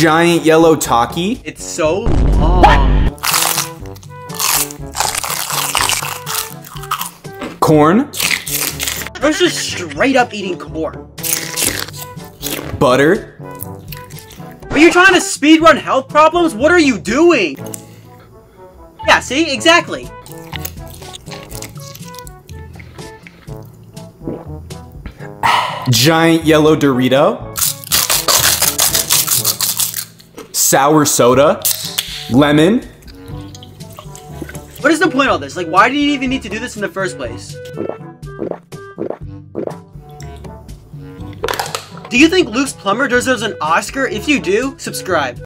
Giant yellow Taki. It's so long. Corn. Bro's just straight up eating corn. Butter. Are you trying to speedrun health problems? What are you doing? Yeah, see? Exactly. Giant yellow Dorito. Sour soda. Lemon. What is the point of all this? Like, why do you even need to do this in the first place? Do you think Luke's Plumber deserves an Oscar? If you do, subscribe.